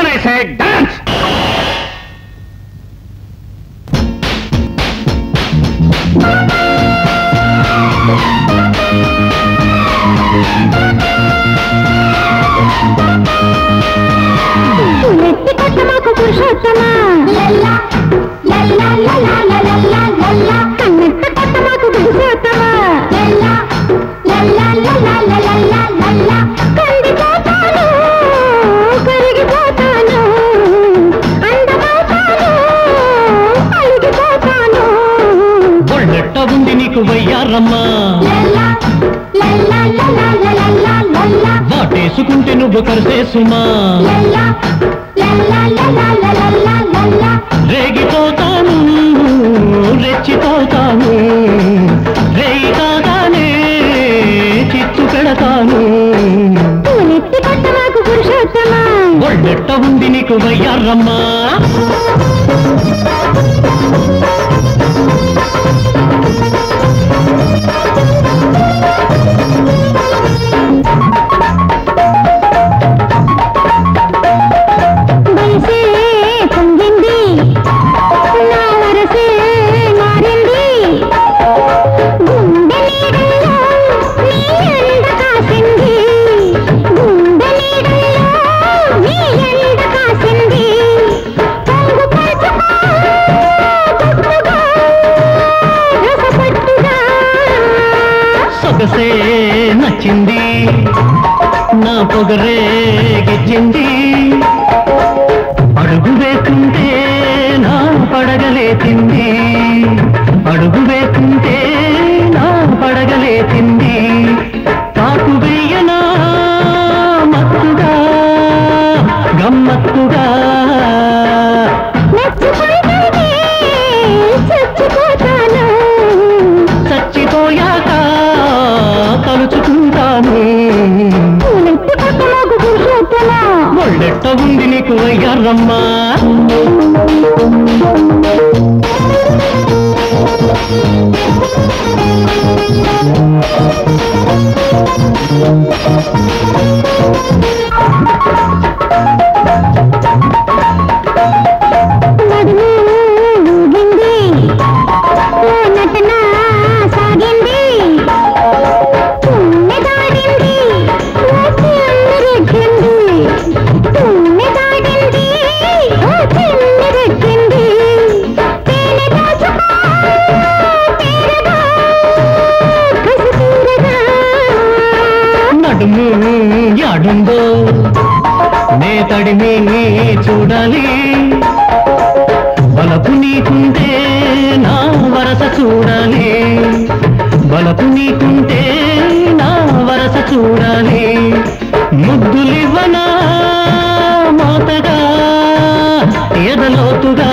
and I said dance! ఒళ్ళెట్ట ఉంది నీకు వయ్యారమ్మా. వాటేసుకుంటే నువ్వు కరిసేసుమా రేగిపోతాను రెచ్చిపోతాను రేగి కాగానే చిచ్చు పెడతాను. నెత్తి ఒళ్ళెట్ట ఉంది నీకు వయ్యారమ్మా. సొగసే నచ్చింది. నా పొగరే గిచ్చింది అడుగు వేకుంటే నా పడగలేచింది అడుగు వేకుంటే నా పడగలేచింది ఒళ్ళెట్ట ఉంది నీకు వయ్యారమ్మా నడుము నడుము యాడుందో నే చూడాలి. బలపు నీకుంటే నా వరస చూడాలి. బలపు నీకుంటే నా వరస చూడాలి. ముద్దులివ్వనా మోతగా ఎదలోతుగా?